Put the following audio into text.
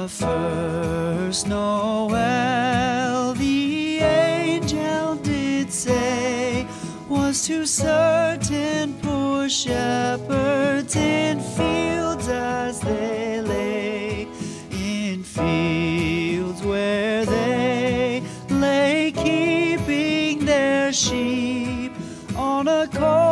The first Noel the angel did say was to certain poor shepherds in fields as they lay, in fields where they lay keeping their sheep on a cold